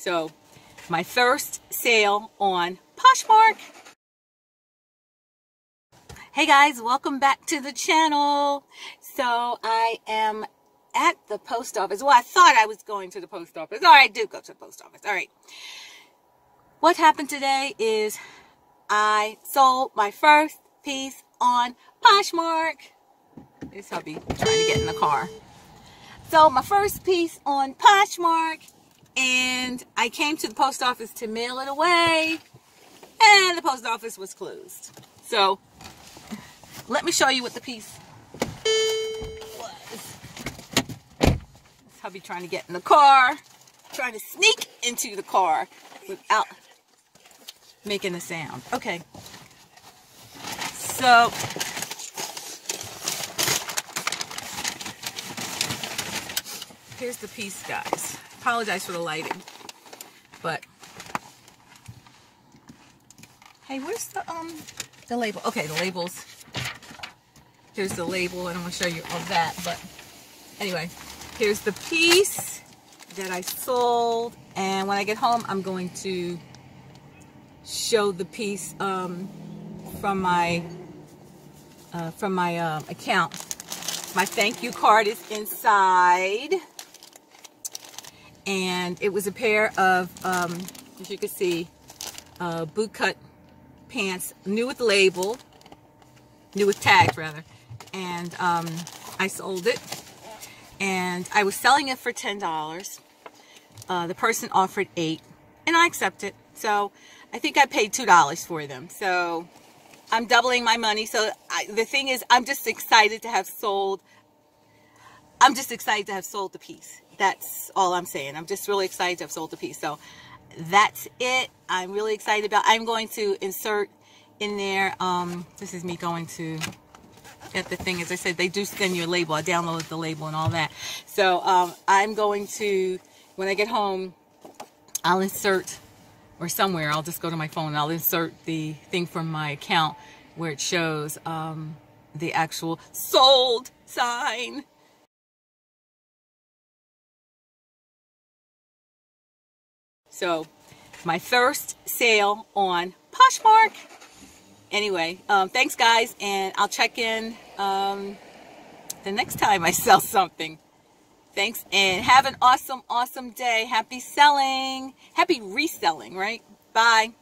So my first sale on Poshmark. Hey guys, welcome back to the channel. So I am at the post office. Well, I thought I was going to the post office. All right, I did go to the post office. All right. What happened today is I sold my first piece on Poshmark. This hubby trying to get in the car. So my first piece on Poshmark and I came to the post office to mail it away and the post office was closed. So let me show you what the piece was. This hubby trying to get in the car, trying to sneak into the car without making a sound. Okay. So here's the piece, guys. Apologize for the lighting, but hey, where's the um the label? Okay, the labels. Here's the label, and I'm gonna show you all that. But anyway, here's the piece that I sold, and when I get home, I'm going to show the piece um, from my uh, from my uh, account. My thank you card is inside. And it was a pair of, um, as you can see, uh, boot cut pants, new with label, new with tags rather. And um, I sold it. And I was selling it for $10. Uh, the person offered 8 and I accepted. So I think I paid $2 for them. So I'm doubling my money. So I, the thing is, I'm just excited to have sold. I'm just excited to have sold the piece. That's all I'm saying. I'm just really excited to have sold the piece. So that's it. I'm really excited about. I'm going to insert in there. Um, this is me going to get the thing. As I said, they do send you a label. I downloaded the label and all that. So um, I'm going to, when I get home, I'll insert or somewhere, I'll just go to my phone and I'll insert the thing from my account where it shows um, the actual sold sign. So, my first sale on Poshmark. Anyway, um, thanks guys, and I'll check in um, the next time I sell something. Thanks and have an awesome, awesome day. Happy selling. Happy reselling, right? Bye.